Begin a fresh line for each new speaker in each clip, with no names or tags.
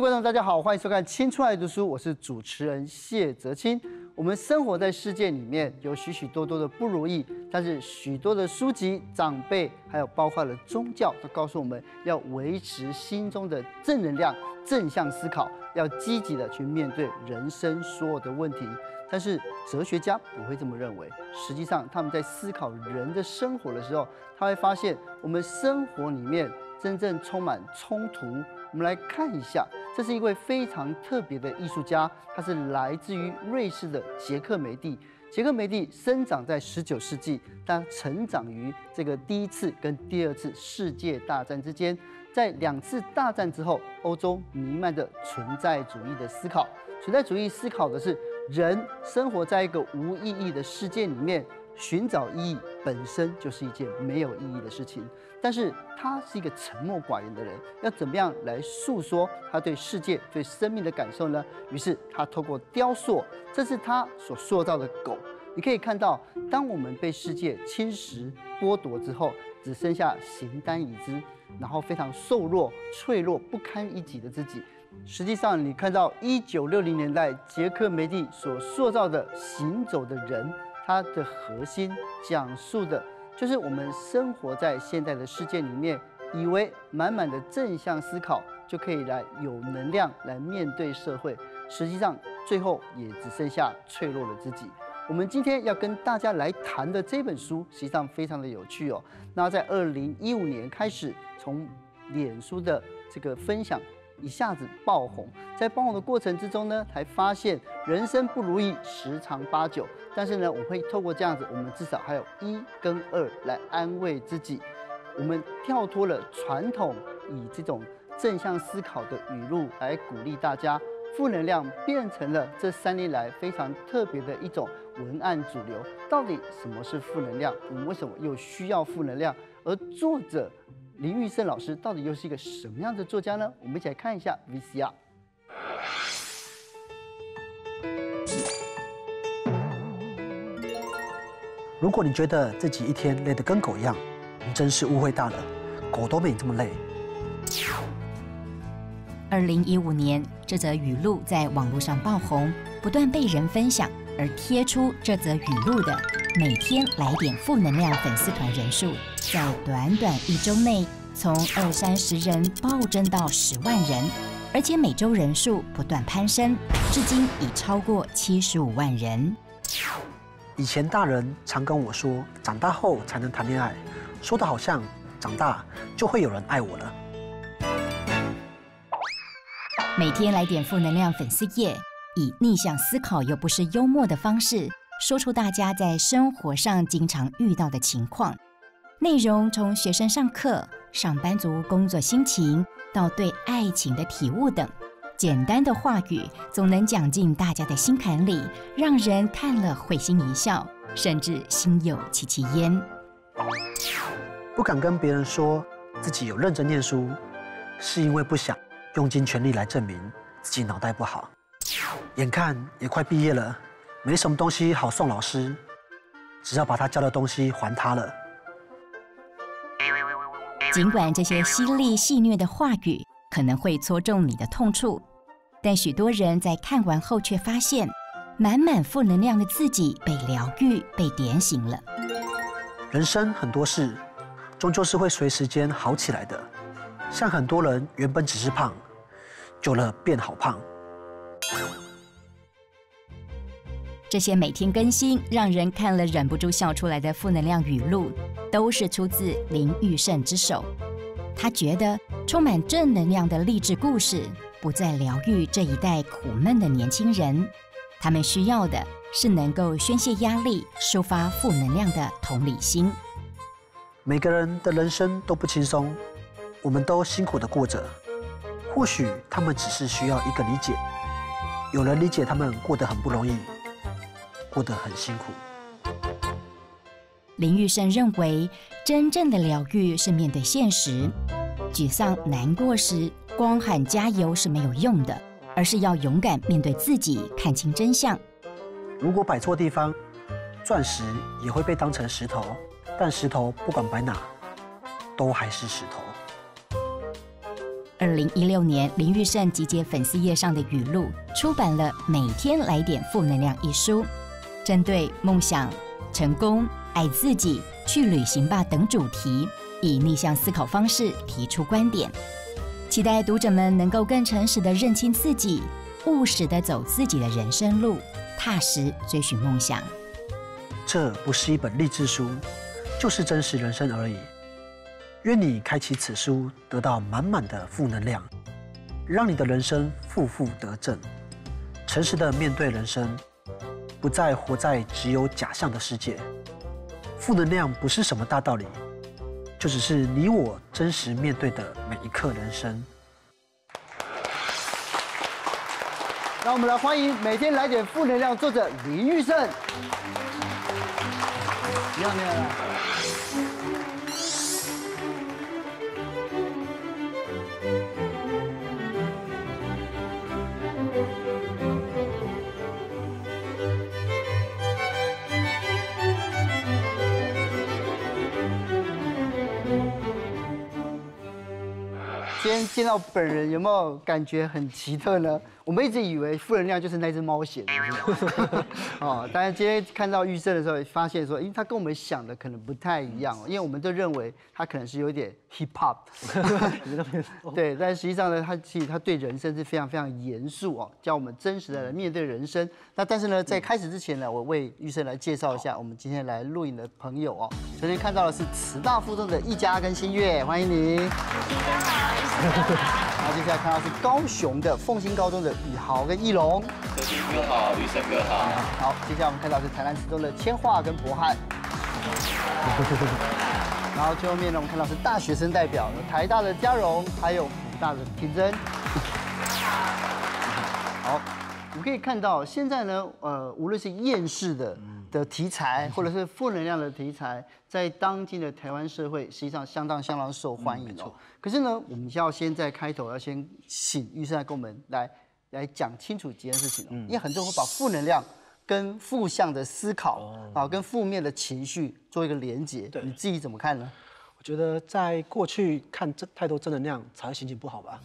位观众，大家好，欢迎收看《青春爱读书》，我是主持人谢泽清。我们生活在世界里面，有许许多多的不如意，但是许多的书籍、长辈，还有包括了宗教，都告诉我们要维持心中的正能量、正向思考，要积极的去面对人生所有的问题。但是哲学家不会这么认为，实际上他们在思考人的生活的时候，他会发现我们生活里面真正充满冲突。我们来看一下，这是一位非常特别的艺术家，他是来自于瑞士的杰克梅蒂。杰克梅蒂生长在十九世纪，他成长于这个第一次跟第二次世界大战之间。在两次大战之后，欧洲弥漫着存在主义的思考。存在主义思考的是人生活在一个无意义的世界里面。寻找意义本身就是一件没有意义的事情，但是他是一个沉默寡言的人，要怎么样来诉说他对世界、对生命的感受呢？于是他透过雕塑，这是他所塑造的狗。你可以看到，当我们被世界侵蚀、剥夺之后，只剩下形单影只，然后非常瘦弱、脆弱、不堪一击的自己。实际上，你看到一九六零年代杰克梅蒂所塑造的行走的人。它的核心讲述的就是我们生活在现在的世界里面，以为满满的正向思考就可以来有能量来面对社会，实际上最后也只剩下脆弱的自己。我们今天要跟大家来谈的这本书，实际上非常的有趣哦。那在二零一五年开始，从脸书的这个分享。一下子爆红，在爆红的过程之中呢，才发现人生不如意十常八九。但是呢，我会透过这样子，我们至少还有一跟二来安慰自己。我们跳脱了传统以这种正向思考的语录来鼓励大家，负能量变成了这三年来非常特别的一种文案主流。到底什么是负能量？我们为什么又需要负能量？而作者。林玉胜老师到底又是一个什么样的作家呢？我们一起来看一下 VCR。
如果你觉得自己一天累得跟狗一样，你真是误会大了，狗都没你这么累。
二零一五年，这则语录在网络上爆红，不断被人分享，而贴出这则语录的每天来点负能量粉丝团人数。在短短一周内，从二三十人暴增到十万人，而且每周人数不断攀升，至今已超过七十五万人。
以前大人常跟我说，长大后才能谈恋爱，说的好像长大就会有人爱我了。
每天来点负能量粉丝页，以逆向思考又不是幽默的方式，说出大家在生活上经常遇到的情况。内容从学生上课、上班族工作心情，到对爱情的体悟等，简单的话语总能讲进大家的心坎里，让人看了会心一笑，甚至心有戚戚焉。
不敢跟别人说自己有认真念书，是因为不想用尽全力来证明自己脑袋不好。眼看也快毕业了，没什么东西好送老师，只要把他教的东西还他了。
尽管这些犀利戏谑的话语可能会戳中你的痛处，但许多人在看完后却发现，满满负能量的自己被疗愈、被点醒了。
人生很多事，终究是会随时间好起来的。像很多人原本只是胖，久了变好胖。
这些每天更新、让人看了忍不住笑出来的负能量语录，都是出自林玉胜之手。他觉得充满正能量的励志故事，不再疗愈这一代苦闷的年轻人。他们需要的是能够宣泄压力、抒发负能量的同理心。
每个人的人生都不轻松，我们都辛苦的过着。或许他们只是需要一个理解，有人理解他们过得很不容易。过得很辛苦。
林玉生认为，真正的疗愈是面对现实。沮丧、难过时，光喊加油是没有用的，而是要勇敢面对自己，看清真相。
如果摆错地方，钻石也会被当成石头，但石头不管摆哪，都还是石头。
二零一六年，林玉胜集结粉丝页上的语录，出版了《每天来点负能量》一书，针对梦想、成功、爱自己、去旅行吧等主题，以逆向思考方式提出观点，期待读者们能够更诚实的认清自己，务实的走自己的人生路，踏实追寻梦想。
这不是一本励志书，就是真实人生而已。愿你开启此书，得到满满的负能量，让你的人生负负得正，诚实的面对人生，不再活在只有假象的世界。负能量不是什么大道理，就只是你我真实面对的每一刻人生。
让我们来欢迎每天来点负能量作者林玉胜。你好，你好。今天见到本人，有没有感觉很奇特呢？我们一直以为负能量就是那只猫血，哦，但是今天看到玉胜的时候，发现说，因为他跟我们想的可能不太一样哦，因为我们都认为他可能是有点 hip hop，对，但实际上呢，他其实他对人生是非常非常严肃哦，教我们真实的来面对人生。那但是呢，在开始之前呢，我为玉胜来介绍一下我们今天来录影的朋友哦。首先看到的是慈大附中的一家跟新月，欢迎你。大家好。然后接下来看到是高雄的凤新高中的宇豪跟易龙，
德军哥好，玉生哥好。
好，接下来我们看到是台南职中的千化跟博翰，然后最后面呢，我们看到是大学生代表，有台大的嘉荣，还有辅大的婷珍。好，我们可以看到现在呢，呃，无论是厌世的的题材，或者是负能量的题材，在当今的台湾社会，实际上相当相当受欢迎哦。可是呢，我们要先在开头要先请玉生来跟我们来来讲清楚几件事情哦，因为很多人会把负能量跟负向的思考啊，跟负面的情绪做一个连
接。
你自己怎么看呢？
我觉得在过去看正太多正能量才会心情不好吧。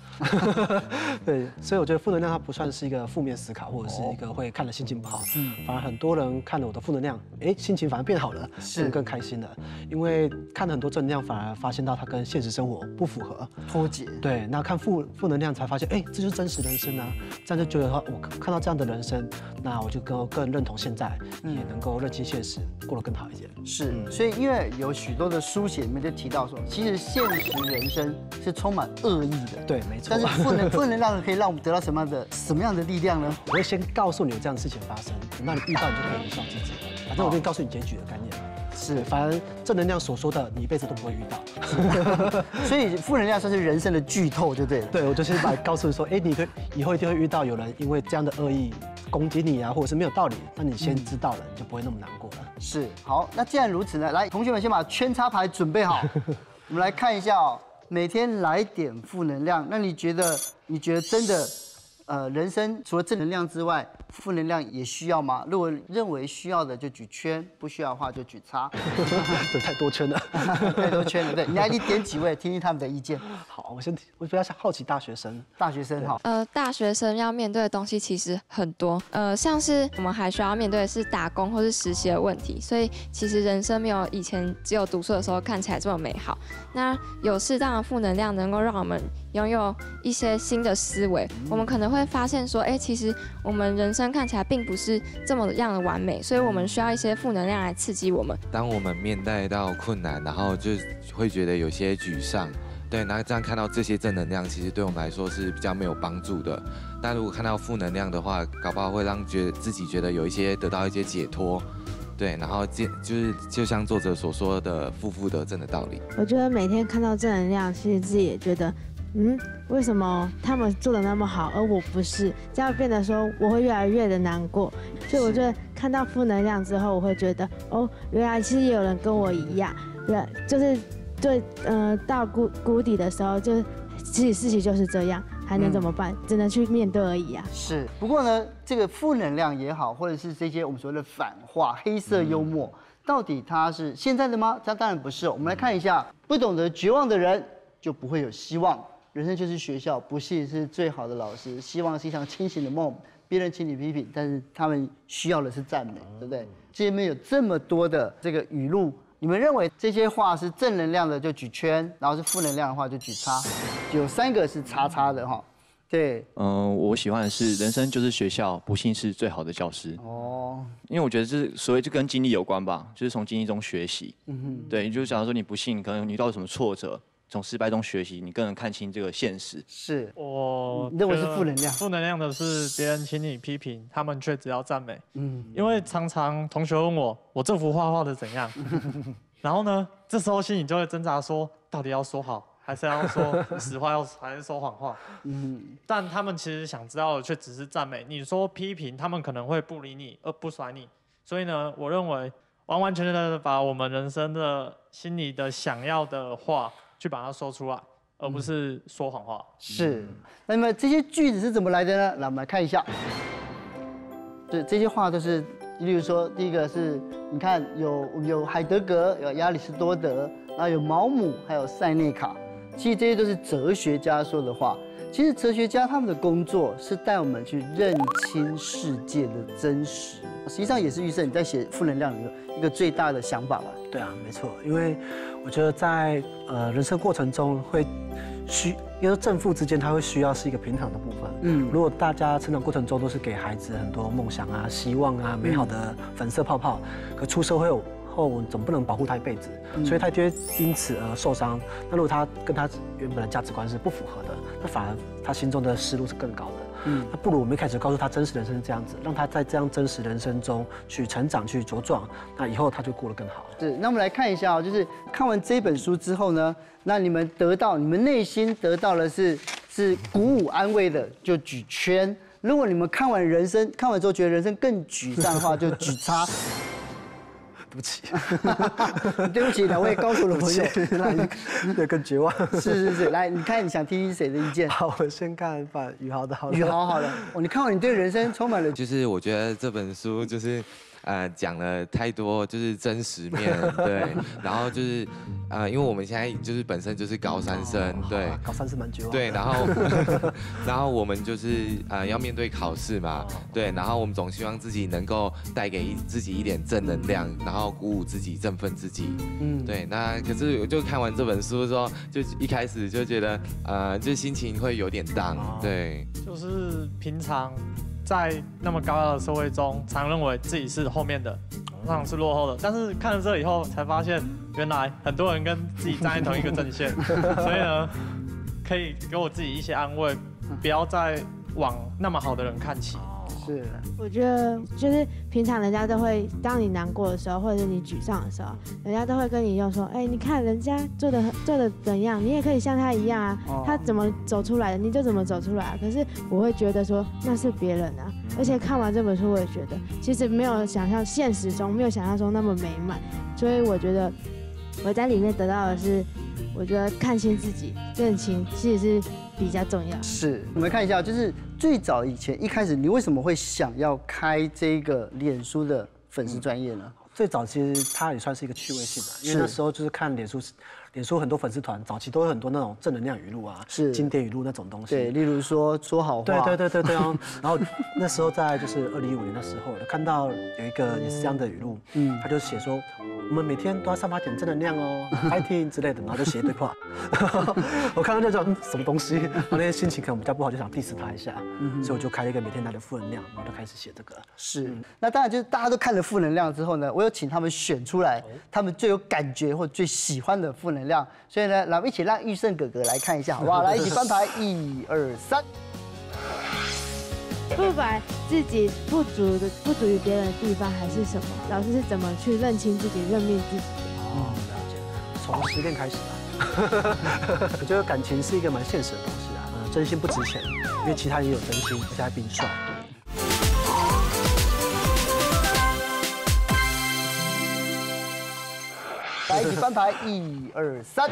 对，所以我觉得负能量它不算是一个负面思考，或者是一个会看了心情不好。嗯，反而很多人看了我的负能量，哎，心情反而变好了，是更开心了。因为看了很多正能量，反而发现到它跟现实生活不符合，
脱节。
对，那看负负能量才发现，哎，这就是真实人生啊！这样就觉得说，我看到这样的人生，那我就更更认同现在，也能够认清现实，过得更好一点。
是，所以因为有许多的书写里面就提到说，其实现实人生是充满恶意的。
对，没错。
但是负能负能量可以让我们得到什么样的什么样的力量呢？
我会先告诉你有这样的事情发生，那你遇到你就可以微笑自己。反正我就告诉你结局的概念。
是，
反正正能量所说的，你一辈子都不会遇到。
所以负能量算是人生的剧透，就对了。
对，我就是把告诉你说，哎，你会以后一定会遇到有人因为这样的恶意攻击你啊，或者是没有道理，那你先知道了，你就不会那么难过了。
是，好，那既然如此呢，来，同学们先把圈插牌准备好，我们来看一下哦，每天来点负能量。那你觉得，你觉得真的，呃，人生除了正能量之外，负能量也需要吗？如果认为需要的就举圈，不需要的话就举叉。
这太多圈了，
太多圈了。对，你来，你点几位，听听他们的意见。
好，我先，我比较好奇大学生。
大学生好。
呃，大学生要面对的东西其实很多，呃，像是我们还需要面对的是打工或是实习的问题，所以其实人生没有以前只有读书的时候看起来这么美好。那有适当的负能量，能够让我们拥有一些新的思维，我们可能会发现说，哎，其实我们人生看起来并不是这么样的完美，所以我们需要一些负能量来刺激我们。
当我们面对到困难，然后就会觉得有些沮丧，对，那这样看到这些正能量，其实对我们来说是比较没有帮助的。但如果看到负能量的话，搞不好会让觉得自己觉得有一些得到一些解脱，对，然后就就是就像作者所说的负负得正的道理。
我觉得每天看到正能量，其实自己也觉得，嗯，为什么他们做的那么好，而我不是？这样变得说我会越来越的难过。所以我就看到负能量之后，我会觉得，哦，原来其实也有人跟我一样，对，就是对，呃，到谷谷底的时候，就其实事情就是这样，还能怎么办？只能去面对而已啊。
是，不过呢，这个负能量也好，或者是这些我们所谓的反话、黑色幽默，到底它是现在的吗？它当然不是。我们来看一下，不懂得绝望的人就不会有希望，人生就是学校，不幸是最好的老师，希望是一场清醒的梦。别人请你批评，但是他们需要的是赞美，对不对？这里面有这么多的这个语录，你们认为这些话是正能量的就举圈，然后是负能量的话就举叉，有三个是叉叉的哈。对，
嗯，我喜欢的是人生就是学校，不幸是最好的教师。哦，因为我觉得这所谓就跟经历有关吧，就是从经历中学习。嗯哼，对，就是假如说你不幸，可能遇到什么挫折。从失败中学习，你更能看清这个现实。
是
我
认为是负能量。
负能量的是别人请你批评，他们却只要赞美。嗯，因为常常同学问我，我这幅画画的怎样？然后呢，这时候心里就会挣扎，说到底要说好，还是要说实话，要还是说谎话？嗯，但他们其实想知道的却只是赞美。你说批评，他们可能会不理你，而不甩你。所以呢，我认为完完全全的把我们人生的心里的想要的话。去把它说出来，而不是说谎话。
是，那么这些句子是怎么来的呢？来，我们来看一下。对，这些话都是，例如说，第一个是，你看有有海德格，有亚里士多德，然后有毛姆，还有塞内卡。其实这些都是哲学家说的话。其实哲学家他们的工作是带我们去认清世界的真实。实际上也是预设你在写负能量里面一个最大的想法吧？
对啊，没错，因为。我觉得在呃人生过程中会需，因为正负之间，它会需要是一个平衡的部分。嗯，如果大家成长过程中都是给孩子很多梦想啊、希望啊、美好的粉色泡泡，可出社会后总不能保护他一辈子，所以他就会因此而受伤。那如果他跟他原本的价值观是不符合的，那反而他心中的失落是更高的。嗯，那不如我们一开始告诉他真实人生是这样子，让他在这样真实人生中去成长、去茁壮，那以后他就过得更好。
是，那我们来看一下哦，就是看完这本书之后呢，那你们得到，你们内心得到的是是鼓舞、安慰的，就举圈；如果你们看完人生，看完之后觉得人生更沮丧的话，就举叉。
对不起，
对不起，两位高手的朋友，
那更绝望。
是是是，来，你看你想听听谁的意见？
好，我先看把宇豪的好。
宇豪好了，哦，你看我你对人生充满了，
就是我觉得这本书就是。呃，讲了太多就是真实面对，然后就是呃，因为我们现在就是本身就是高三生，对，
高三是蛮久，
对，然后 然后我们就是呃要面对考试嘛，对，然后我们总希望自己能够带给自己一点正能量，然后鼓舞自己，振奋自己，嗯，对，那可是我就看完这本书之后，就一开始就觉得呃，就心情会有点荡，对，
就是平常。在那么高压的社会中，常认为自己是后面的，常是落后的。但是看了这以后，才发现原来很多人跟自己站在同一个阵线，所以呢，可以给我自己一些安慰，不要再往那么好的人看齐。
是，
我觉得就是平常人家都会，当你难过的时候，或者是你沮丧的时候，人家都会跟你用说，哎，你看人家做的做的怎样，你也可以像他一样啊，他怎么走出来的，你就怎么走出来。可是我会觉得说那是别人啊，而且看完这本书，我也觉得其实没有想象现实中没有想象中那么美满，所以我觉得我在里面得到的是，我觉得看清自己，认清其实是比较重要。
是，我们看一下，就是。最早以前一开始，你为什么会想要开这个脸书的粉丝专业呢？
最早其实它也算是一个趣味性的，因为那时候就是看脸书，脸书很多粉丝团早期都有很多那种正能量语录啊，
是
经典语录那种东西。
对，例如说说好话。
对对对对对啊！然后那时候在就是二零一五年的时候，看到有一个也是这样的语录，嗯，他就写说。我们每天都要散发点正能量哦，fighting 之类的，然后就写一堆话。我看到那种什么东西，我那天心情可能比较不好，就想 diss 他一下，所以我就开了一个每天带的负能量，然后就开始写这个。
是，那当然就是大家都看了负能量之后呢，我有请他们选出来他们最有感觉或最喜欢的负能量，所以呢，来我们一起让玉胜哥哥来看一下，好不好？来，一起翻牌，一二三。
不管自己不足的不足于别人的地方还是什么？老师是怎么去认清自己、认命自己的？哦，
了解。从失恋开始吧。我觉得感情是一个蛮现实的东西啊。嗯，真心不值钱，因为其他也有真心，而且还比你帅。
来，一起翻牌，一二三。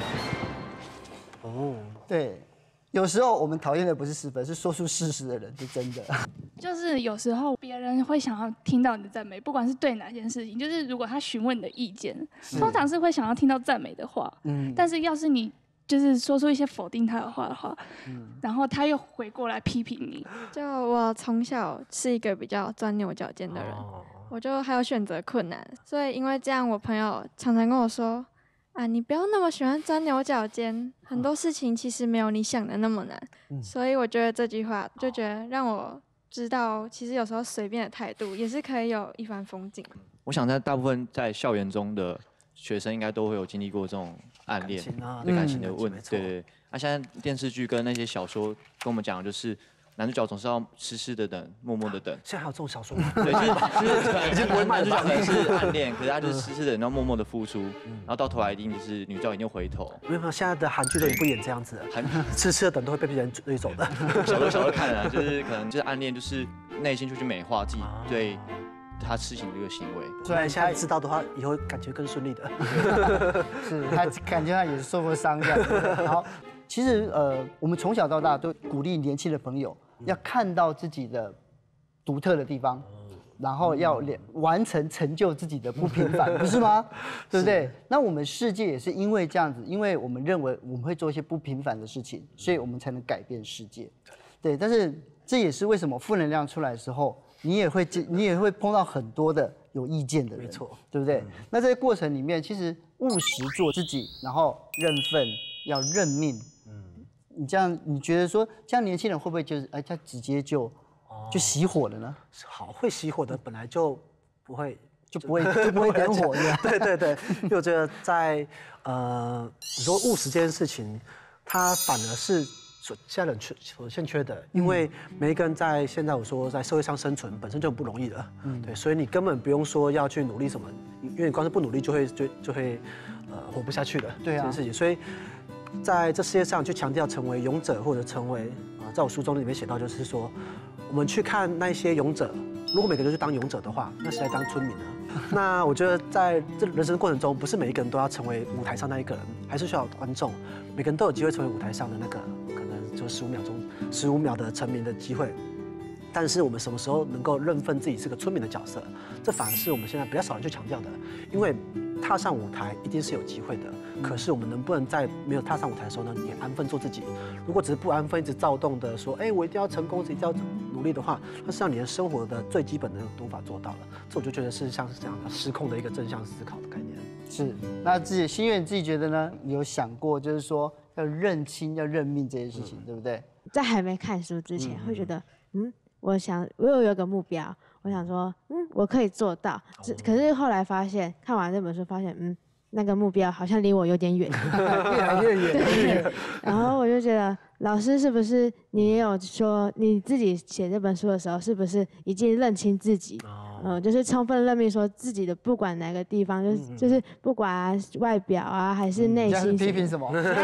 哦，对。有时候我们讨厌的不是失分，是说出事实的人，是真的。
就是有时候别人会想要听到你的赞美，不管是对哪件事情，就是如果他询问你的意见，通常是会想要听到赞美的话。嗯。但是要是你。就是说出一些否定他的话的话，然后他又回过来批评你。
就我从小是一个比较钻牛角尖的人，我就还有选择困难，所以因为这样，我朋友常常跟我说。啊，你不要那么喜欢钻牛角尖，很多事情其实没有你想的那么难。所以我觉得这句话就觉得让我知道，其实有时候随便的态度也是可以有一番风景。
我想在大部分在校园中的学生应该都会有经历过这种暗恋、对感情的问题。对对，那现在电视剧跟那些小说跟我们讲的就是。男主角总是要痴痴的等，默默的等。
现在还有这种小说吗？对，
就是 已经不会卖。男主角可能是暗恋，可是他就是痴痴的，然后默默的付出，然后到头来一定就是女角一定回头。
没有没有，现在的韩剧都也不演这样子，韩痴痴的等都会被别人追走的。
小时候小时候看的，就是可能就是暗恋，就是内心就去美化自己对他痴情这个行为。
虽然现在知道的话，以后感觉更顺利的。
是他感觉他也是受过伤这样。然后，其实呃，我们从小到大都鼓励年轻的朋友。要看到自己的独特的地方，然后要完成成就自己的不平凡，不是吗？对不对？那我们世界也是因为这样子，因为我们认为我们会做一些不平凡的事情，所以我们才能改变世界。对，但是这也是为什么负能量出来的时候，你也会 你也会碰到很多的有意见的人，
没错，
对不对？那这些过程里面，其实务实做自己，然后认份，要认命。你这样，你觉得说这样年轻人会不会就是哎，他直接就就熄火了呢？
好，会熄火的本来就不会
就不会就不会点火
的。对对对，因为我觉得在呃，你说务实这件事情，它反而是所现在人缺所欠缺的，因为每一个人在现在我说在社会上生存本身就很不容易的，嗯，对，所以你根本不用说要去努力什么，因为你光是不努力就会就就会呃活不下去的，
对啊，
这件事情，所以。在这世界上去强调成为勇者或者成为啊，在我书中里面写到，就是说，我们去看那些勇者，如果每个人都去当勇者的话，那是来当村民啊。那我觉得在这人生过程中，不是每一个人都要成为舞台上那一个人，还是需要观众，每个人都有机会成为舞台上的那个，可能就十五秒钟、十五秒的成名的机会。但是我们什么时候能够认分自己是个村民的角色，这反而是我们现在比较少人去强调的，因为。踏上舞台一定是有机会的，可是我们能不能在没有踏上舞台的时候呢，也安分做自己？如果只是不安分，一直躁动的说，哎，我一定要成功，一定要努力的话，那实际上你的生活的最基本的都无法做到了。这我就觉得是像是这样的失控的一个正向思考的概念。
是，那自己心愿自己觉得呢？有想过就是说要认清、要认命这件事情，对不对？
在还没看书之前，会觉得，嗯，我想我有有个目标。我想说，嗯，我可以做到。只可是后来发现，看完这本书，发现，嗯，那个目标好像离我有点 远，
越来越远。
对。然后我就觉得，老师是不是你也有说，你自己写这本书的时候，是不是已经认清自己？嗯，就是充分认命，说自己的不管哪个地方，就是就是不管外表啊，还是内心。
批评什么？没有，没有。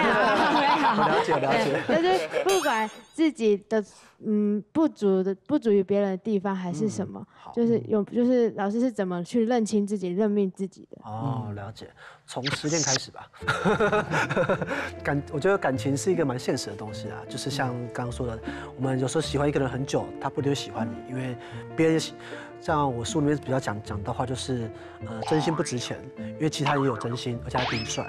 了解了解。
就是不管自己的嗯不足的不足于别人的地方，还是什么，就是有就是老师是怎么去认清自己、认命自己的？
哦，了解。从失恋开始吧。感，我觉得感情是一个蛮现实的东西啊，就是像刚刚说的，我们有时候喜欢一个人很久，他不一定喜欢你，因为别人。像我书里面比较讲讲的话，就是呃，真心不值钱，因为其他人也有真心，而且还比你帅，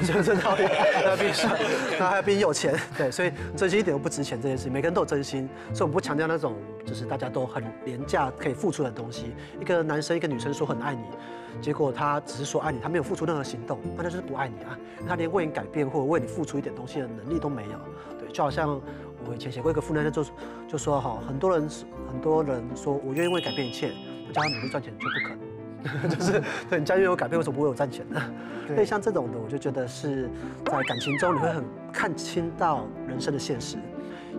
就是这道理，还比你帅，他还比你有钱，对，所以真心一点都不值钱这件事情，每个人都有真心，所以我们不强调那种就是大家都很廉价可以付出的东西。一个男生一个女生说很爱你，结果他只是说爱你，他没有付出任何行动，那他就是不爱你啊，他连为你改变或者为你付出一点东西的能力都没有，对，就好像。我以前写过一个负能量，就就说哈，很多人很多人说我愿意为改变一切，我叫他努力赚钱就不可能，就是对你家愿意改变，为什么不为我赚钱呢？所以像这种的，我就觉得是在感情中你会很看清到人生的现实，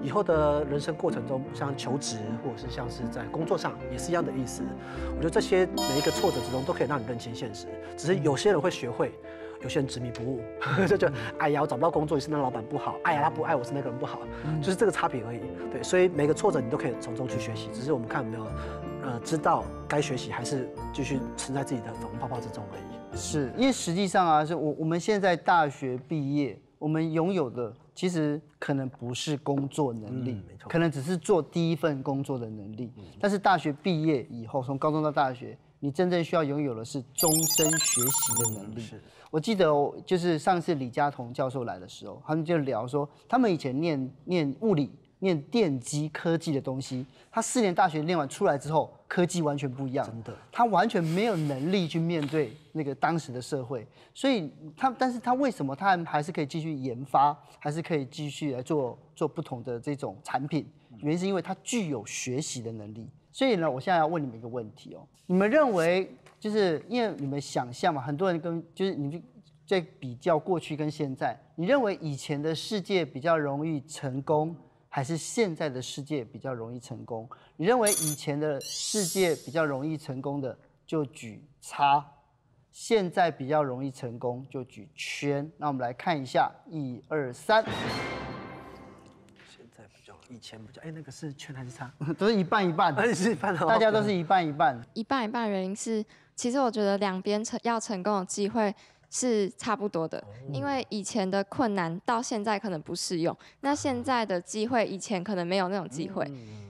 以后的人生过程中，像求职或者是像是在工作上也是一样的意思。我觉得这些每一个挫折之中都可以让你认清现实，只是有些人会学会。有些人执迷不悟，就觉得哎呀，我找不到工作也是那老板不好，哎呀，他不爱我是那个人不好，就是这个差别而已。对，所以每个挫折你都可以从中去学习，只是我们看有没有，呃，知道该学习还是继续沉在自己的粉红泡泡之中而已。
是因为实际上啊，是我我们现在大学毕业，我们拥有的其实可能不是工作能力，可能只是做第一份工作的能力。但是大学毕业以后，从高中到大学，你真正需要拥有的是终身学习的能力。我记得就是上次李嘉彤教授来的时候，他们就聊说，他们以前念念物理。念电机科技的东西，他四年大学念完出来之后，科技完全不一样，
真的，
他完全没有能力去面对那个当时的社会，所以他，但是他为什么他还是可以继续研发，还是可以继续来做做不同的这种产品？原因是因为他具有学习的能力。所以呢，我现在要问你们一个问题哦，你们认为就是因为你们想象嘛，很多人跟就是你们在比较过去跟现在，你认为以前的世界比较容易成功？还是现在的世界比较容易成功？你认为以前的世界比较容易成功的，就举叉；现在比较容易成功，就举圈。那我们来看一下，一二三。
现在比较，以前比较，哎，那个是圈还是叉？
都是一半一半，
是一半
大家都是一半一半。
一半一半原因是，其实我觉得两边成要成功的机会。是差不多的，因为以前的困难到现在可能不适用，那现在的机会以前可能没有那种机会，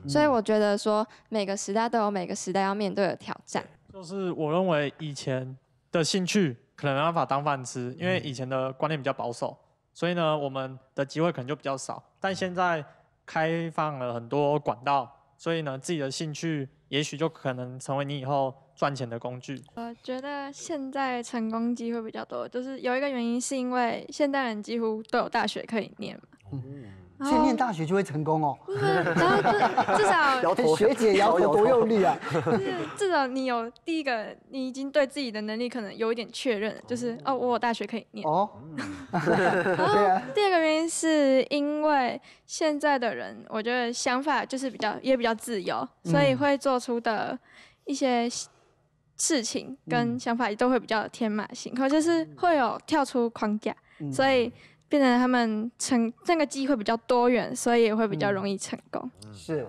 所以我觉得说每个时代都有每个时代要面对的挑战。
就是我认为以前的兴趣可能没办法当饭吃，因为以前的观念比较保守，所以呢我们的机会可能就比较少。但现在开放了很多管道，所以呢自己的兴趣也许就可能成为你以后。赚钱的工具，
我觉得现在成功机会比较多，就是有一个原因是因为现代人几乎都有大学可以念嘛。
去念大学就会成功哦。
然后至少
学姐摇头多用力啊。
就是至少你有第一个，你已经对自己的能力可能有一点确认，就是哦，我有大学可以念。哦。然后第二个原因是因为现在的人，我觉得想法就是比较也比较自由，所以会做出的一些。事情跟想法都会比较天马行空，就是会有跳出框架，所以变成他们成这个机会比较多元，所以也会比较容易成功。
是，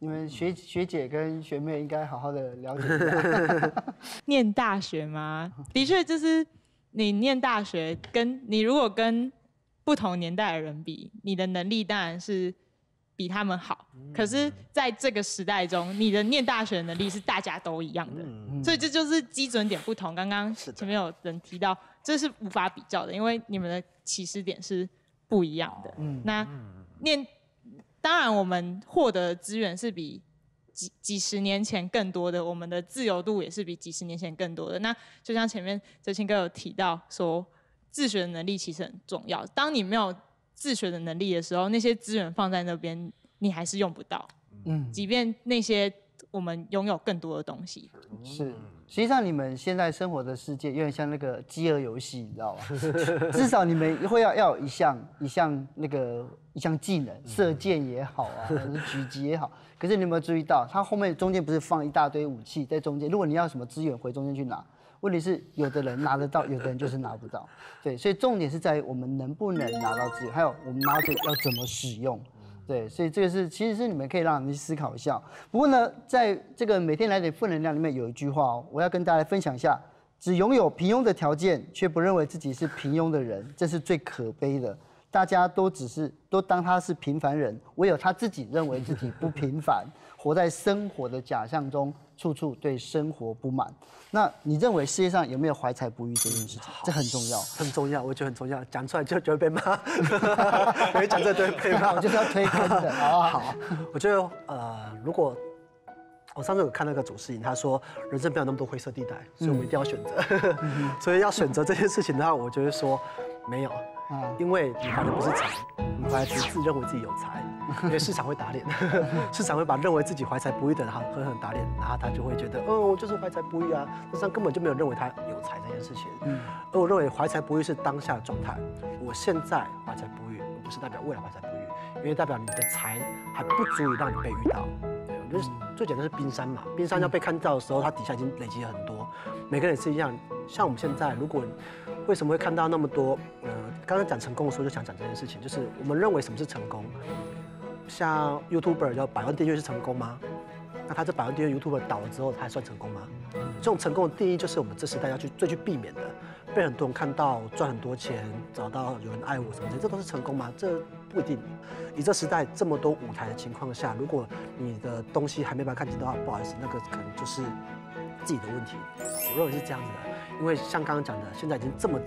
你们学学姐跟学妹应该好好的了解。
念大学吗？的确，就是你念大学，跟你如果跟不同年代的人比，你的能力当然是。比他们好，可是在这个时代中，你的念大学能力是大家都一样的，所以这就是基准点不同。刚刚前面有人提到，这是无法比较的，因为你们的起始点是不一样的。那念，当然我们获得资源是比几几十年前更多的，我们的自由度也是比几十年前更多的。那就像前面哲清哥有提到说，自学的能力其实很重要。当你没有自学的能力的时候，那些资源放在那边，你还是用不到。嗯，即便那些我们拥有更多的东西，
是。实际上，你们现在生活的世界有点像那个饥饿游戏，你知道吗？至少你们会要要有一项一项那个一项技能，射箭也好啊，或者狙击也好。可是你有没有注意到，它后面中间不是放一大堆武器在中间？如果你要什么资源，回中间去拿。问题是，有的人拿得到，有的人就是拿不到。对，所以重点是在于我们能不能拿到资源，还有我们拿着要怎么使用。对，所以这个是其实是你们可以让人去思考一下。不过呢，在这个每天来点负能量里面有一句话哦，我要跟大家分享一下：只拥有平庸的条件，却不认为自己是平庸的人，这是最可悲的。大家都只是都当他是平凡人，唯有他自己认为自己不平凡，活在生活的假象中。处处对生活不满，那你认为世界上有没有怀才不遇这件事情？这很重要，
很重要，我觉得很重要。讲出来就就会被骂，没讲这对被骂，
我就是要推坑的。好，
好，我觉得呃，如果我上次有看那个主持人，他说人生没有那么多灰色地带，所以我们一定要选择。所以要选择这件事情的话，我就会说没有，因为你怀的不是才，你怀的是自认为自己有才。因为市场会打脸，市场会把认为自己怀才不遇的人狠狠打脸，然后他就会觉得，哦，我就是怀才不遇啊，实际上根本就没有认为他有才这件事情。嗯，而我认为怀才不遇是当下的状态，我现在怀才不遇，不是代表未来怀才不遇，因为代表你的才还不足以让你被遇到。就是最简单是冰山嘛，冰山要被看到的时候，它底下已经累积了很多。每个人也是一样，像我们现在，如果为什么会看到那么多，呃，刚刚讲成功的时候就想讲这件事情，就是我们认为什么是成功。像 YouTuber 叫百万订阅是成功吗？那他这百万订阅 YouTuber 倒了之后，他还算成功吗？这种成功的定义就是我们这时代要去最去避免的，被很多人看到赚很多钱，找到有人爱我什么的，这都是成功吗？这不一定。以这时代这么多舞台的情况下，如果你的东西还没办法看见的话，不好意思，那个可能就是自己的问题。我认为是这样子的。因为像刚刚讲的，现在已经这么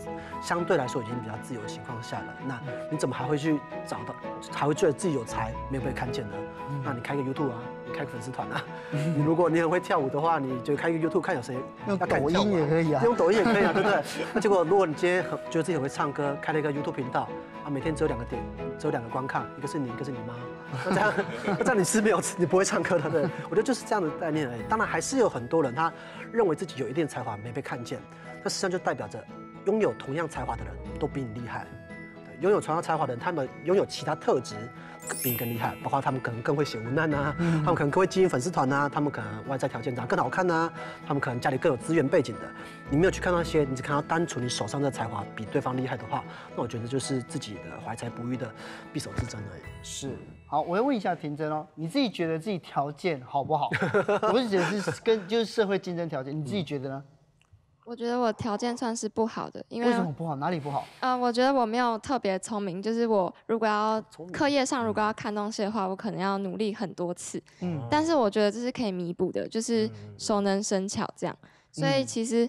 相对来说已经比较自由的情况下了，那你怎么还会去找到，还会觉得自己有才没有被看见呢？那你开个 YouTube 啊，你开粉丝团啊，你如果你很会跳舞的话，你就开个 YouTube 看有谁
用抖音也可以啊，
用抖音也可以啊，对不对？那结果如果你今天很觉得自己很会唱歌，开了一个 YouTube 频道啊，每天只有两个点，只有两个观看，一个是你，一个是你妈，那这样 那这样你是没有你不会唱歌的，对？我觉得就是这样的概念而已。当然还是有很多人他认为自己有一定才华没被看见，那实际上就代表着拥有同样才华的人都比你厉害。拥有同样才华的人，他们拥有其他特质。比你更厉害，包括他们可能更会写文案呐，他们可能更会经营粉丝团呐，他们可能外在条件长更好看呐，他们可能家里更有资源背景的。你没有去看那些，你只看到单纯你手上的才华比对方厉害的话，那我觉得就是自己的怀才不遇的匕首之争而已。
是，好，我要问一下婷真哦，你自己觉得自己条件好不好？我是觉得是跟就是社会竞争条件，你自己觉得呢？
我觉得我条件算是不好的，因为
为什么不好？哪里不好？
呃，我觉得我没有特别聪明，就是我如果要课业上如果要看东西的话，我可能要努力很多次。嗯，但是我觉得这是可以弥补的，就是熟能生巧这样。所以其实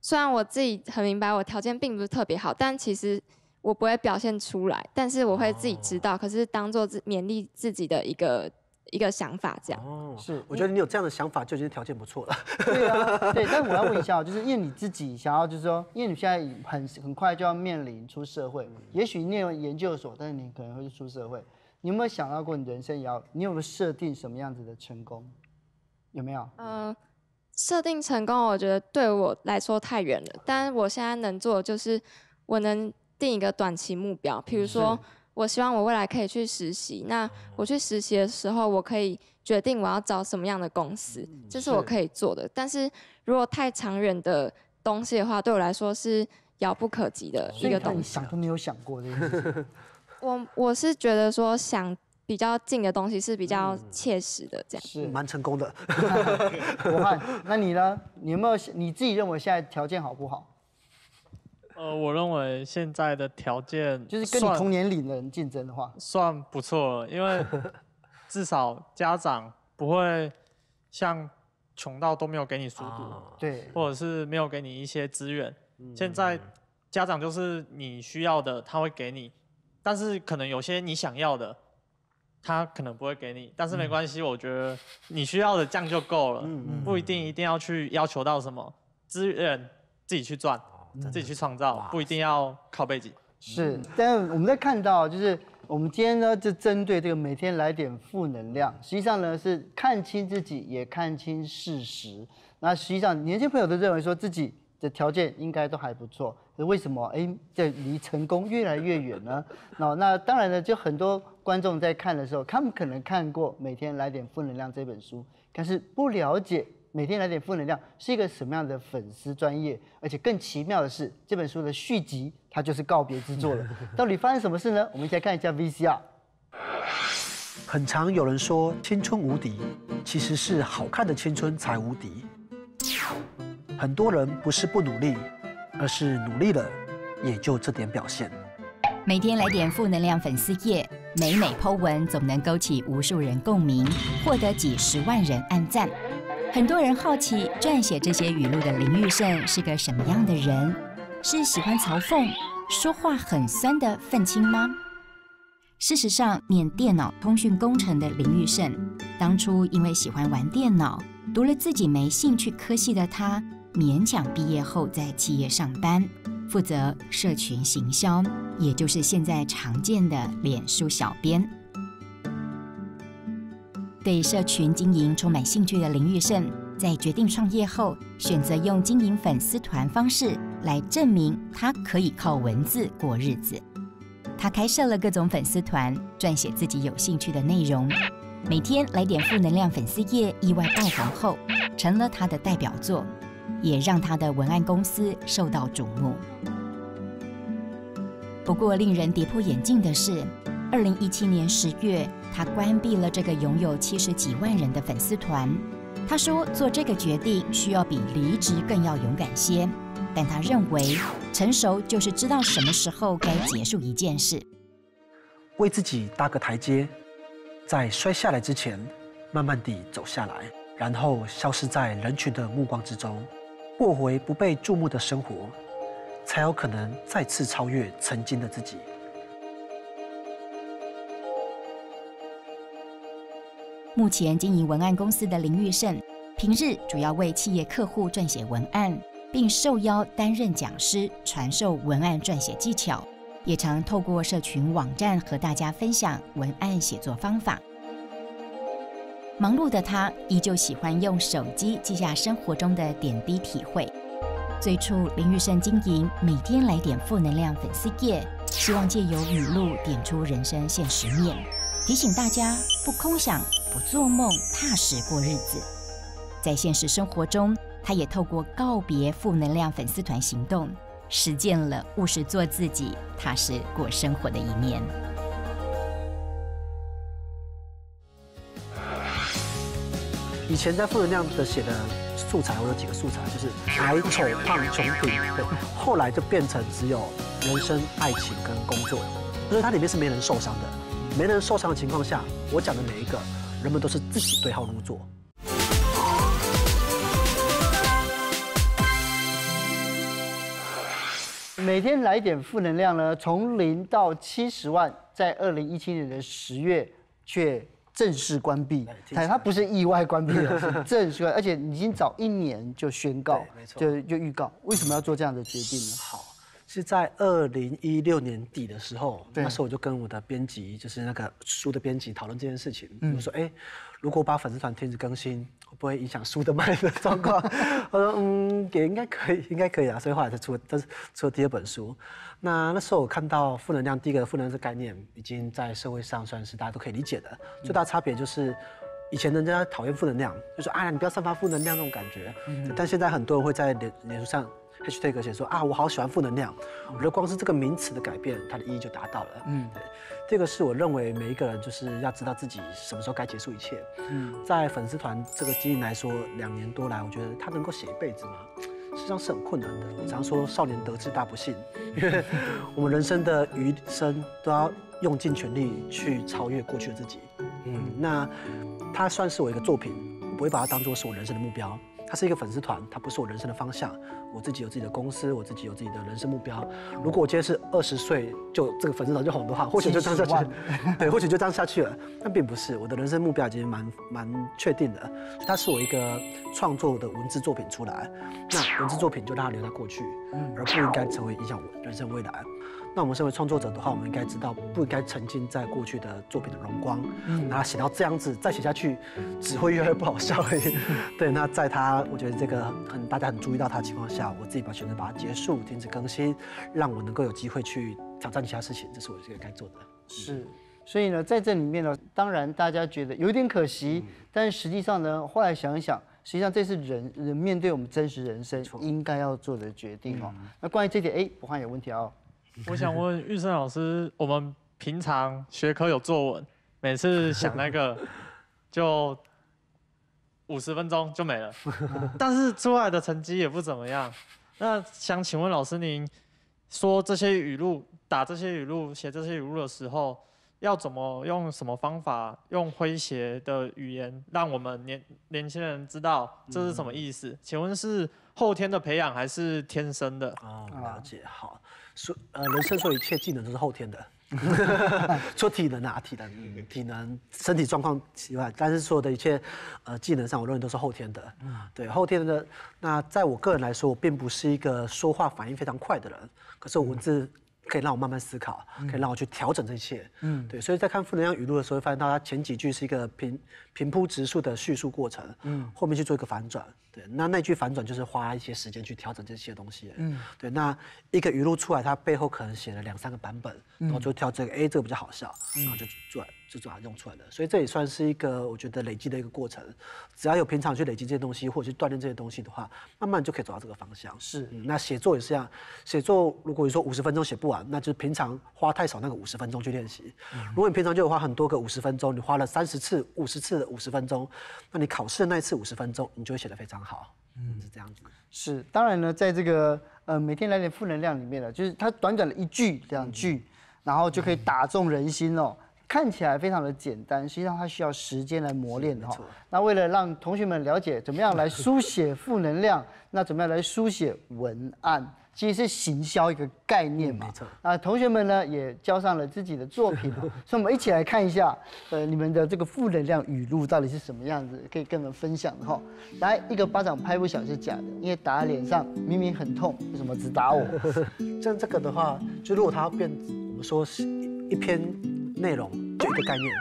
虽然我自己很明白我条件并不是特别好，但其实我不会表现出来，但是我会自己知道，可是当做自勉励自己的一个。一个想法这样哦，
是，我觉得你有这样的想法就已经条件不错了。
对啊，对，但我要问一下，就是因为你自己想要，就是说，因为你现在很很快就要面临出社会，也许念完研究所，但是你可能会出社会，你有没有想到过你人生也要，你有没有设定什么样子的成功？有没有？
嗯，设定成功，我觉得对我来说太远了。但是我现在能做的就是，我能定一个短期目标，譬如说。我希望我未来可以去实习。那我去实习的时候，我可以决定我要找什么样的公司，这是我可以做的。但是如果太长远的东西的话，对我来说是遥不可及的一个东西。
想都没有想过这个。
我我是觉得说想比较近的东西是比较切实的，这样
是蛮成功的。
我看，那你呢？你有没有你自己认为现在条件好不好？
呃，我认为现在的条件
就是跟你同年龄的人竞争的话，
算不错了，因为 至少家长不会像穷到都没有给你书读，
对，
或者是没有给你一些资源。现在家长就是你需要的他会给你，但是可能有些你想要的他可能不会给你，但是没关系，我觉得你需要的这样就够了，不一定一定要去要求到什么资源自己去赚。自己去创造，不一定要靠背景。
是，但我们在看到，就是我们今天呢，就针对这个每天来点负能量，实际上呢是看清自己，也看清事实。那实际上年轻朋友都认为说自己的条件应该都还不错，那为什么哎，这离成功越来越远呢？那那当然呢，就很多观众在看的时候，他们可能看过《每天来点负能量》这本书，但是不了解。每天来点负能量是一个什么样的粉丝专业？而且更奇妙的是，这本书的续集它就是告别之作了。到底发生什么事呢？我们一起来看一下 VCR。
很常有人说青春无敌，其实是好看的青春才无敌。很多人不是不努力，而是努力了，也就这点表现。
每天来点负能量粉丝页，每每 Po 文总能勾起无数人共鸣，获得几十万人按赞。很多人好奇撰写这些语录的林玉胜是个什么样的人？是喜欢嘲讽、说话很酸的愤青吗？事实上，念电脑通讯工程的林玉胜，当初因为喜欢玩电脑，读了自己没兴趣科系的他，勉强毕业后在企业上班，负责社群行销，也就是现在常见的脸书小编。对社群经营充满兴趣的林玉胜，在决定创业后，选择用经营粉丝团方式来证明他可以靠文字过日子。他开设了各种粉丝团，撰写自己有兴趣的内容，每天来点负能量。粉丝页意外爆红后，成了他的代表作，也让他的文案公司受到瞩目。不过，令人跌破眼镜的是。二零一七年十月，他关闭了这个拥有七十几万人的粉丝团。他说：“做这个决定需要比离职更要勇敢些。”但他认为，成熟就是知道什么时候该结束一件事，
为自己搭个台阶，在摔下来之前，慢慢地走下来，然后消失在人群的目光之中。过回不被注目的生活，才有可能再次超越曾经的自己。
目前经营文案公司的林玉胜，平日主要为企业客户撰写文案，并受邀担任讲师，传授文案撰写技巧，也常透过社群网站和大家分享文案写作方法。忙碌的他，依旧喜欢用手机记下生活中的点滴体会。最初，林玉胜经营每天来点负能量粉丝页，希望借由语录点出人生现实面，提醒大家不空想。不做梦，踏实过日子。在现实生活中，他也透过告别负能量粉丝团行动，实践了务实做自己、踏实过生活的一面。
以前在负能量的写的素材，我有几个素材，就是矮、丑、胖、穷、贫。对，后来就变成只有人生、爱情跟工作，所以它里面是没人受伤的。没人受伤的情况下，我讲的每一个。人们都是自己对号入座。
每天来点负能量呢？从零到七十万，在二零一七年的十月却正式关闭。它它不是意外关闭的，是正式，而且已经早一年就宣告，就就预告。为什么要做这样的决定呢？
好。是在二零一六年底的时候，那时候我就跟我的编辑，就是那个书的编辑讨论这件事情。我说：“哎，如果把粉丝团停止更新，会不会影响书的卖的状况？” 他说：“嗯，也应该可以，应该可以啊。”所以后来才出了，这是出了第二本书。那那时候我看到负能量，第一个负能量的概念已经在社会上算是大家都可以理解的。最大差别就是，以前人家讨厌负能量，就说：“啊，你不要散发负能量那种感觉。”但现在很多人会在脸脸书上。Hashtag 写说啊，我好喜欢负能量。我觉得光是这个名词的改变，它的意义就达到了。嗯，对，这个是我认为每一个人就是要知道自己什么时候该结束一切。嗯，在粉丝团这个经营来说，两年多来，我觉得他能够写一辈子吗？实际上是很困难的。我常说少年得志大不幸，因为 我们人生的余生都要用尽全力去超越过去的自己。嗯，那它算是我一个作品，我不会把它当做是我人生的目标。它是一个粉丝团，它不是我人生的方向。我自己有自己的公司，我自己有自己的人生目标。如果我今天是二十岁就这个粉丝团就红的话，或许就这样下去，对，或许就这样下去了。但并不是，我的人生目标已经蛮蛮确定的。它是我一个创作的文字作品出来，那文字作品就让它留在过去，而不应该成为影响我人生未来。那我们身为创作者的话，我们应该知道不应该沉浸在过去的作品的荣光，嗯，那写到这样子再写下去，只会越来越不好笑而已。对，那在他我觉得这个很大家很注意到他的情况下，我自己把选择把它结束，停止更新，让我能够有机会去挑战其他事情，这是我这个该做的。
是，所以呢，在这里面呢，当然大家觉得有点可惜，但是实际上呢，后来想一想，实际上这是人人面对我们真实人生应该要做的决定哦。那关于这点，哎，博翰有问题哦。
我想问玉生老师，我们平常学科有作文，每次想那个 就五十分钟就没了，但是出来的成绩也不怎么样。那想请问老师，您说这些语录、打这些语录、写这些语录的时候，要怎么用什么方法，用诙谐的语言，让我们年年轻人知道这是什么意思？请问是后天的培养还是天生的？
哦，了解，好。所呃，人生所有一切技能都是后天的，说体能啊，体能、体能、身体状况以外，但是所有的一切，呃，技能上，我认为都是后天的。嗯，对，后天的。那在我个人来说，我并不是一个说话反应非常快的人，可是我文字可以让我慢慢思考，可以让我去调整这一切。嗯，对，所以在看负能量语录的时候，会发现到它前几句是一个平平铺直述的叙述过程，嗯，后面去做一个反转。那那句反转就是花一些时间去调整这些东西。嗯，对。那一个语录出来，它背后可能写了两三个版本，然后就挑这个，哎，这个比较好笑，然后就转。就把它用出来了，所以这也算是一个我觉得累积的一个过程。只要有平常去累积这些东西，或者去锻炼这些东西的话，慢慢就可以走到这个方向。
是，
那写作也是这样。写作如果你说五十分钟写不完，那就是平常花太少那个五十分钟去练习。如果你平常就有花很多个五十分钟，你花了三十次、五十次的五十分钟，那你考试的那一次五十分钟，你就会写得非常好。嗯，是这样子。
是，当然呢，在这个呃每天来点负能量里面呢，就是它短短的一句两句，然后就可以打中人心哦。看起来非常的简单，实际上它需要时间来磨练的哈。那为了让同学们了解怎么样来书写负能量，那怎么样来书写文案？其实是行销一个概念嘛，
没错。
啊，同学们呢也交上了自己的作品，所以我们一起来看一下，呃，你们的这个负能量语录到底是什么样子，可以跟我们分享哈。来，一个巴掌拍不响是假的，因为打在脸上明明很痛，为什么只打我？
像这个的话，就如果它要变，我们说是一篇内容就一个概念，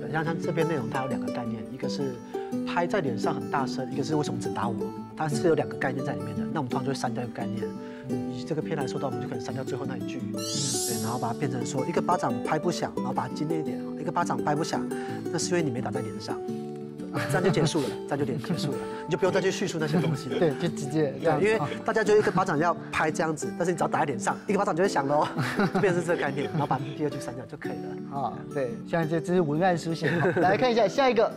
对，像像这篇内容它有两个概念，一个是拍在脸上很大声，一个是为什么只打我？它是有两个概念在里面的，那我们通常就会删掉一个概念。以这个片来说的话，我们就可能删掉最后那一句，对，然后把它变成说一个巴掌拍不响，然后把它精炼一点，一个巴掌拍不响，那是因为你没打在脸上，这样就结束了，这样就点结束了，你就不用再去叙述那些东西了，
对，就直接对，
因为大家就一个巴掌要拍这样子，但是你只要打在脸上，一个巴掌就会响喽，变成这个概念，然后把第二句删掉就可以了。啊，
对，现在这这是文案书写，来看一下下一个。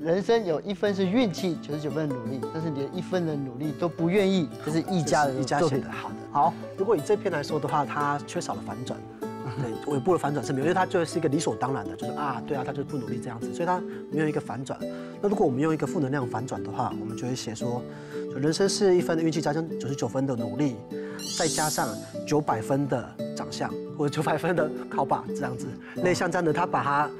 人生有一分是运气，九十九分努力，但是连一分的努力都不愿意，这是一家人
一家写的。好的，好。如果以这篇来说的话，它缺少了反转，对，尾部的反转是没有，因为它就是一个理所当然的，就是啊，对啊，他就不努力这样子，所以它没有一个反转。那如果我们用一个负能量反转的话，我们就会写说，就人生是一分的运气加上九十九分的努力，再加上九百分的长相。或者九百分的考把这样子，内向这样的他把它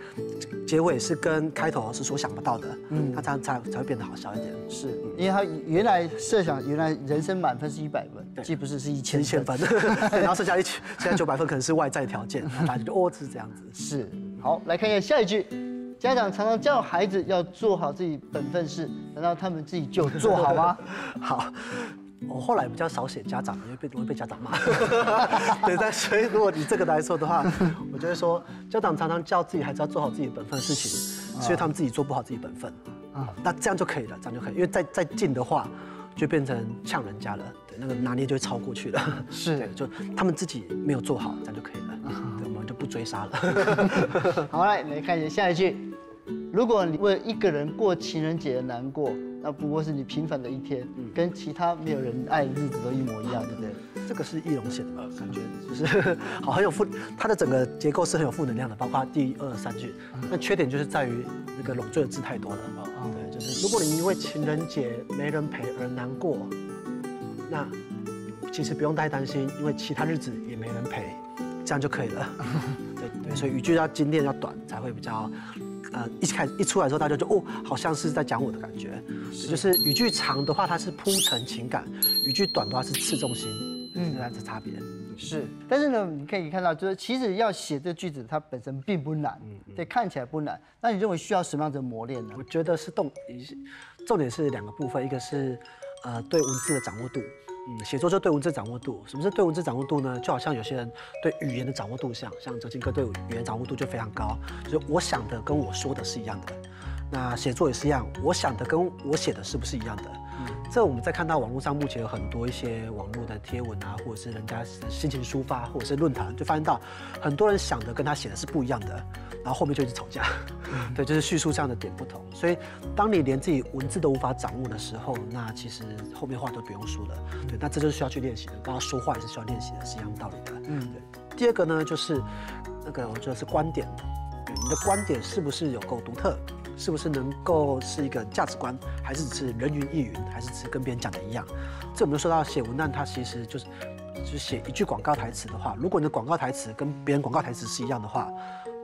结尾是跟开头是所想不到的，嗯，他这样才才会变得好笑一点。
是，因为他原来设想原来人生满分是一百分，既不是是一千
一千分，然后剩下一千，现在九百分可能是外在条件，大家就哦是这样子。
是，好来看一下下一句，家长常常教孩子要做好自己本分事，难道他们自己就做好吗？
好。我后来比较少写家长，因为被容易被家长骂。对，但所以如果你这个来说的话，我就会说，家长常常叫自己孩子要做好自己本分的事情，所以他们自己做不好自己本分。啊，那这样就可以了，这样就可以，因为再再近的话，就变成呛人家了。对，那个拿捏就会超过去了。
是，
就他们自己没有做好，这样就可以了。对，我们就不追杀了。
好，来来看一下下一句。如果你为一个人过情人节难过，那不过是你平凡的一天，跟其他没有人爱的日子都一模一样，对不对？
这个是易容写的吧？感觉就是 好很有负，它的整个结构是很有负能量的，包括第二三句。那缺点就是在于那个拢缀的字太多了。对，就是如果你因为情人节没人陪而难过，那其实不用太担心，因为其他日子也没人陪，这样就可以了。对对，所以语句要精炼要短才会比较。呃，一开始一出来之后，大家就哦，好像是在讲我的感觉。就是语句长的话，它是铺陈情感；语句短的话是刺中心。嗯，这样子差别。
是，但是呢，你可以看到，就是其实要写这句子，它本身并不难。嗯，对，看起来不难。那你认为需要什么样的磨练呢？
我觉得是动，重点是两个部分，一个是呃对文字的掌握度。嗯，写作就对文字掌握度。什么是对文字掌握度呢？就好像有些人对语言的掌握度像，像哲金哥对语言掌握度就非常高，就是我想的跟我说的是一样的。那写作也是一样，我想的跟我写的是不是一样的？这我们在看到网络上目前有很多一些网络的贴文啊，或者是人家心情抒发，或者是论坛，就发现到很多人想的跟他写的是不一样的，然后后面就一直吵架。对，就是叙述上的点不同。所以当你连自己文字都无法掌握的时候，那其实后面话都不用说了。对，那这就是需要去练习的。刚刚说话也是需要练习的，是一样道理的。嗯，对。第二个呢，就是那个我觉得是观点，你的观点是不是有够独特？是不是能够是一个价值观，还是只是人云亦云，还是只是跟别人讲的一样？这我们就说到写文案，它其实就是就是写一句广告台词的话，如果你的广告台词跟别人广告台词是一样的话，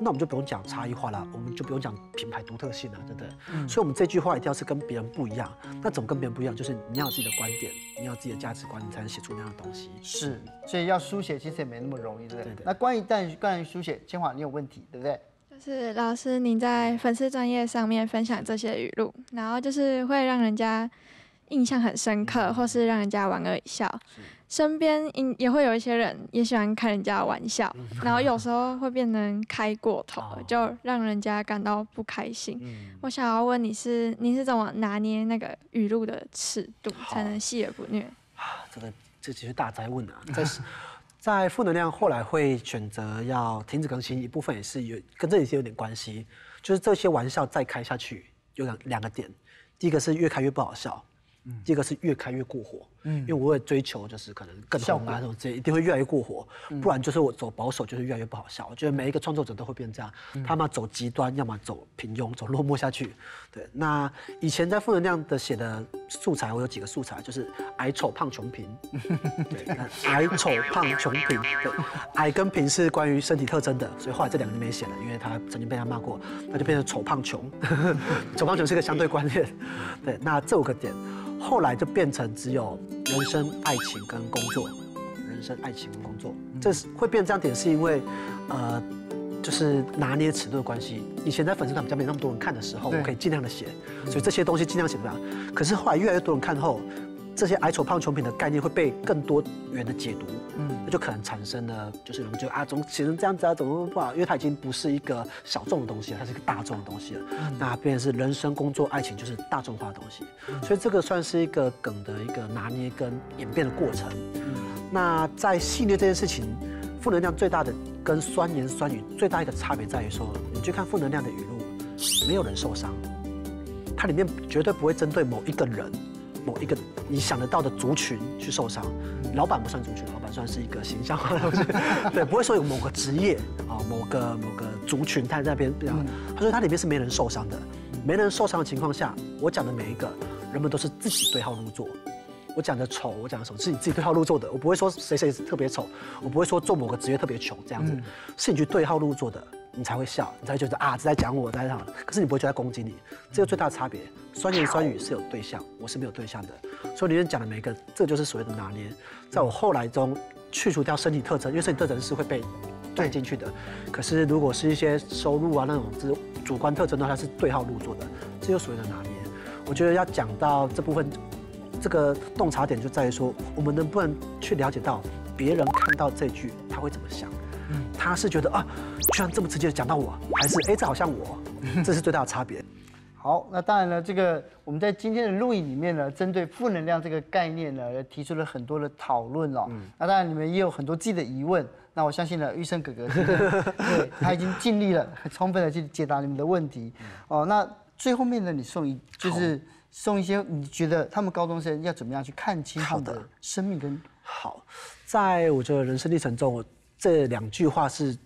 那我们就不用讲差异化了，我们就不用讲品牌独特性了，对不对？所以，我们这句话一定要是跟别人不一样。那怎么跟别人不一样？就是你要有自己的观点，你要有自己的价值观，你才能写出那样的东西。
是，所以要书写其实也没那么容易，对不对？那关于但关于书写，千华你有问题，对不对？
是老师，您在粉丝专业上面分享这些语录，然后就是会让人家印象很深刻，或是让人家莞尔一笑。身边也也会有一些人也喜欢开人家玩笑，然后有时候会变成开过头，就让人家感到不开心。我想要问你是，你是怎么拿捏那个语录的尺度，才能戏而不虐？
啊，这个这其实大灾问啊，这是。在负能量后来会选择要停止更新，一部分也是有跟这里是有点关系，就是这些玩笑再开下去有两两个点，第一个是越开越不好笑，嗯。第二个是越开越过火，嗯，因为我会追求就是可能更红啊什么这一定会越来越过火，不然就是我走保守就是越来越不好笑。我觉得每一个创作者都会变这样，他们走极端，要么走平庸，走落寞下去。对，那以前在负能量的写的素材，我有几个素材，就是矮丑胖穷贫，对，矮丑胖穷贫，对，矮跟贫是关于身体特征的，所以后来这两个就没写了，因为他曾经被他骂过，那就变成丑胖穷，丑胖穷是一个相对观念，对，那这五个点。后来就变成只有人生、爱情跟工作，人生、爱情跟工作，这是会变这样点，是因为，呃，就是拿捏尺度的关系。以前在粉丝团比较没那么多人看的时候，我可以尽量的写，所以这些东西尽量写出来。可是后来越来越多人看后。这些矮丑胖穷品的概念会被更多元的解读，嗯，那就可能产生了，就是我们觉得啊，怎么写成这样子啊，怎么不好？因为它已经不是一个小众的东西了，它是一个大众的东西了。那变成是人生、工作、爱情，就是大众化的东西。所以这个算是一个梗的一个拿捏跟演变的过程。那在系列这件事情，负能量最大的跟酸言酸语最大一个差别在于说，你去看负能量的语录，没有人受伤，它里面绝对不会针对某一个人。某一个你想得到的族群去受伤，老板不算族群，老板算是一个形象 对，不会说有某个职业啊，某个某个族群他在那边，他说他里面是没人受伤的，没人受伤的情况下，我讲的每一个人们都是自己对号入座，我讲的丑，我讲的丑是你自己对号入座的，我不会说谁谁特别丑，我不会说做某个职业特别穷这样子，是你去对号入座的。你才会笑，你才会觉得啊，是在讲我，在讲。可是你不会觉得攻击你，这个最大的差别。酸言酸语是有对象，我是没有对象的。所以里面讲的每一个，这就是所谓的拿捏。在我后来中去除掉身体特征，因为身体特征是会被带进去的。可是如果是一些收入啊那种是主观特征的话，它是对号入座的，这就所谓的拿捏。我觉得要讲到这部分，这个洞察点就在于说，我们能不能去了解到别人看到这句他会怎么想。他是觉得啊，居然这么直接讲到我，还是哎，这好像我，这是最大的差别。
好，那当然了，这个我们在今天的录影里面呢，针对负能量这个概念呢，提出了很多的讨论哦。那当然你们也有很多自己的疑问，那我相信呢，玉生哥哥 对他已经尽力了，很充分的去解答你们的问题。哦，那最后面呢，你送一就是送一些你觉得他们高中生要怎么样去看清他们的生命跟
好，在我觉得人生历程中我。这两句话是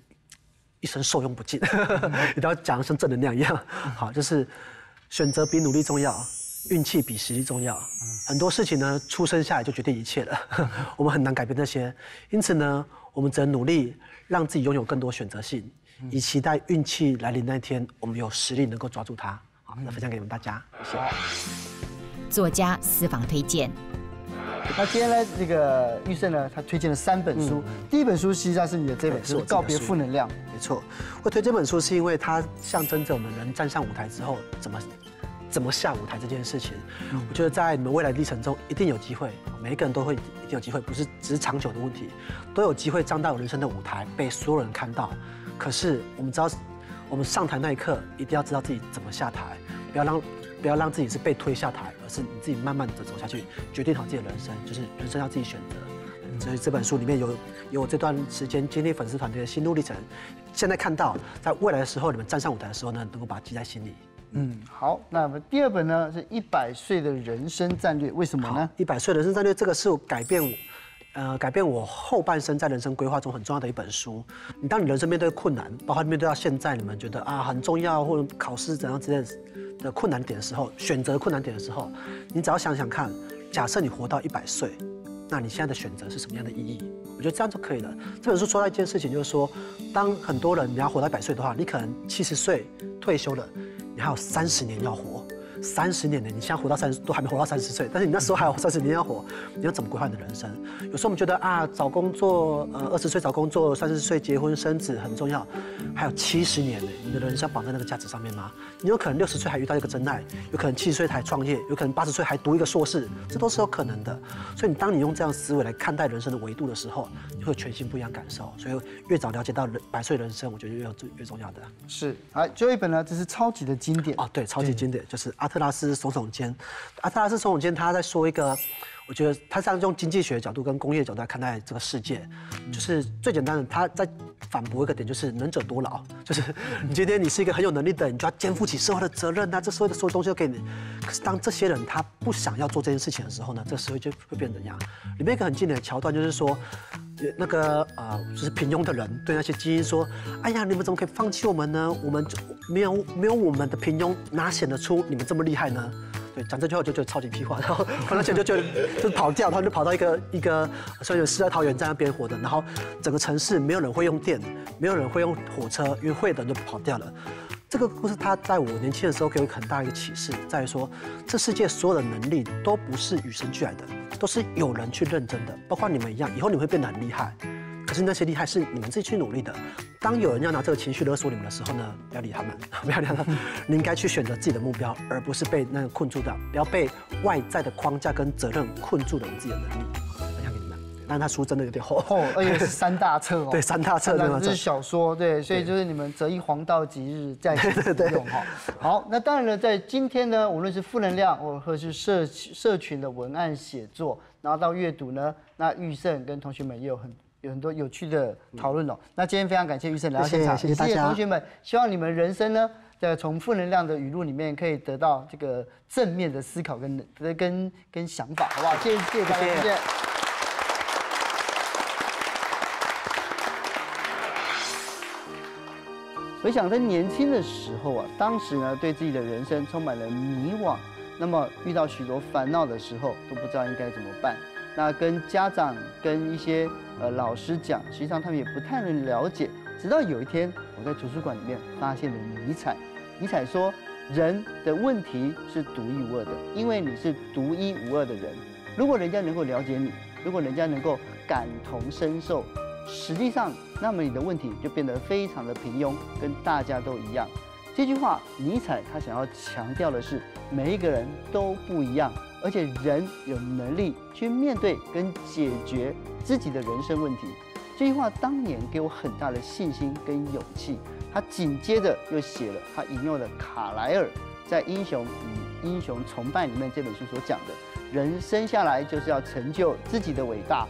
一生受用不尽，你都要讲的像正能量一样。好，就是选择比努力重要，运气比实力重要。很多事情呢，出生下来就决定一切了，我们很难改变那些。因此呢，我们只能努力让自己拥有更多选择性，以期待运气来临那一天，我们有实力能够抓住它。好，那分享给你们大家，谢谢。
作家私房推荐。
那今天呢，这个玉胜呢，他推荐了三本书。第一本书实际上是你的这本书《告别负能量》。
没错，会推这本书是因为它象征着我们人站上舞台之后怎么怎么下舞台这件事情。我觉得在你们未来历程中一定有机会，每一个人都会一定有机会，不是只是长久的问题，都有机会站到人生的舞台被所有人看到。可是我们知道，我们上台那一刻一定要知道自己怎么下台，不要让。不要让自己是被推下台，而是你自己慢慢的走下去，决定好自己的人生，就是人生要自己选择。所以这本书里面有有我这段时间经历粉丝团队的心路历程，现在看到在未来的时候，你们站上舞台的时候呢，能够把它记在心里。
嗯，好，那么第二本呢是一百岁的人生战略，为什么呢？
一百岁人生战略这个是改变我。呃，改变我后半生在人生规划中很重要的一本书。你当你人生面对困难，包括面对到现在你们觉得啊很重要，或者考试怎样之类的困难点的时候，选择困难点的时候，你只要想想看，假设你活到一百岁，那你现在的选择是什么样的意义？我觉得这样就可以了。这本书说到一件事情，就是说，当很多人你要活到一百岁的话，你可能七十岁退休了，你还有三十年要活。三十年呢，你现在活到三十都还没活到三十岁，但是你那时候还有三十年要活，你要怎么规划你的人生？有时候我们觉得啊，找工作，呃，二十岁找工作，三十岁结婚生子很重要，还有七十年呢，你的人生绑在那个价值上面吗？你有可能六十岁还遇到一个真爱，有可能七十岁还创业，有可能八十岁还读一个硕士，这都是有可能的。所以你当你用这样思维来看待人生的维度的时候，你会全新不一样感受。所以越早了解到人百岁人生，我觉得越要最越重要的。
是，哎，最后一本呢，这是超级的经典
哦，对，超级经典就是阿。特拉斯总总监。阿特拉斯总总监他在说一个。我觉得他是用经济学的角度跟工业角度来看待这个世界，就是最简单的，他在反驳一个点，就是能者多劳，就是你今天你是一个很有能力的，你就要肩负起社会的责任啊，这社会的所有东西都给你。可是当这些人他不想要做这件事情的时候呢，这社会就会变怎样？里面一个很经典的桥段就是说，那个呃，就是平庸的人对那些精英说：“哎呀，你们怎么可以放弃我们呢？我们就没有没有我们的平庸，哪显得出你们这么厉害呢？”对讲这句话就觉得超级屁话，然后而且就觉得就跑掉，他就跑到一个一个所以世外桃源在那边活的，然后整个城市没有人会用电，没有人会用火车，因为会的就跑掉了。这个故事他在我年轻的时候给我很大一个启示，在于说这世界所有的能力都不是与生俱来的，都是有人去认真的，包括你们一样，以后你会变得很厉害。可是那些厉害是你们自己去努力的。当有人要拿这个情绪勒索你们的时候呢，不要理他们，不要理他们。你应该去选择自己的目标，而不是被那个困住的。不要被外在的框架跟责任困住了你自己的能力。但他书真的有点厚，
厚，而且是三大册哦。
对，三大册对
吗？这是小说，对，所以就是你们择一黄道吉日再使用哈。好，那当然了，在今天呢，无论是负能量，或者是社社群的文案写作，然后到阅读呢，那玉胜跟同学们也有很。有很多有趣的讨论哦。那今天非常感谢玉胜来到现场，
谢谢大家。
同学们，希望你们人生呢，在从负能量的语录里面可以得到这个正面的思考跟跟跟想法，好不好？谢谢谢谢大家，谢谢。回想在年轻的时候啊，当时呢对自己的人生充满了迷惘，那么遇到许多烦恼的时候，都不知道应该怎么办。那跟家长、跟一些呃老师讲，实际上他们也不太能了解。直到有一天，我在图书馆里面发现了尼采。尼采说，人的问题是独一无二的，因为你是独一无二的人。如果人家能够了解你，如果人家能够感同身受，实际上，那么你的问题就变得非常的平庸，跟大家都一样。这句话，尼采他想要强调的是，每一个人都不一样。而且人有能力去面对跟解决自己的人生问题，这句话当年给我很大的信心跟勇气。他紧接着又写了，他引用了卡莱尔在《英雄与英雄崇拜》里面这本书所讲的：人生下来就是要成就自己的伟大。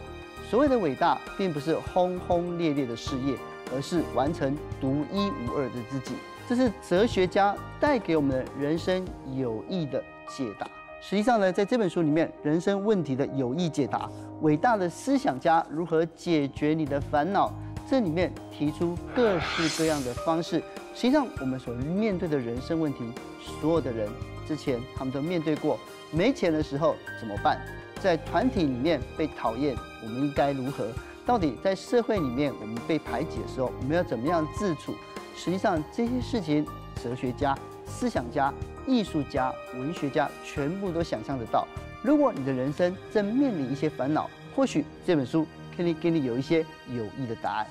所谓的伟大，并不是轰轰烈烈的事业，而是完成独一无二的自己。这是哲学家带给我们的人生有益的解答。实际上呢，在这本书里面，人生问题的有益解答，伟大的思想家如何解决你的烦恼，这里面提出各式各样的方式。实际上，我们所面对的人生问题，所有的人之前他们都面对过。没钱的时候怎么办？在团体里面被讨厌，我们应该如何？到底在社会里面我们被排挤的时候，我们要怎么样自处？实际上，这些事情，哲学家、思想家。艺术家、文学家全部都想象得到。如果你的人生正面临一些烦恼，或许这本书可以给你有一些有益的答案。